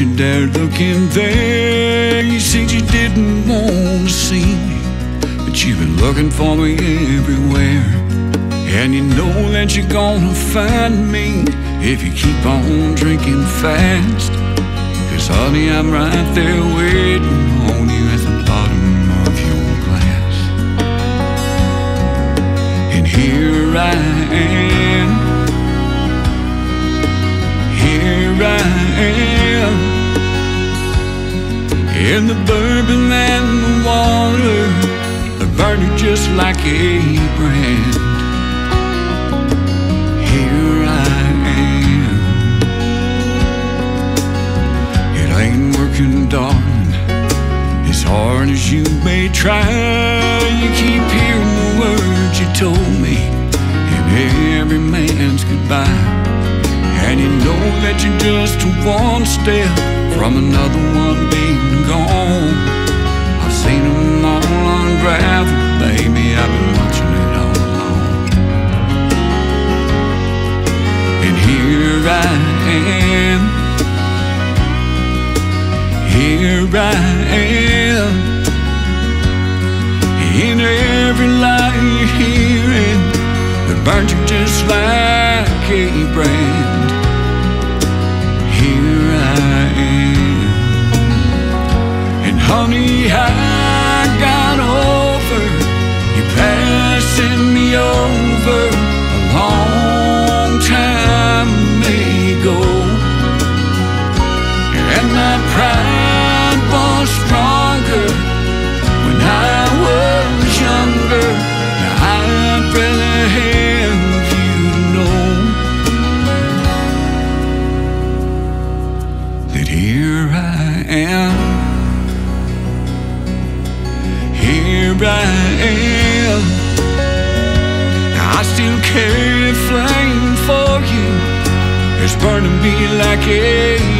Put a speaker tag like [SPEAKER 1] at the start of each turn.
[SPEAKER 1] you dare look in there. You said you didn't want to see me, but you've been looking for me everywhere. And you know that you're gonna find me if you keep on drinking fast. Cause honey, I'm right there waiting on you at the bottom of your glass. And here I am. In the bourbon and the water, are burning just like a brand. Here I am. It ain't working, darling, as hard as you may try. You keep hearing the words you told me, and every man's goodbye. And you know that you're just one step from another one being burns you just like a brand. I still carry a flame for you. It's burning me like a.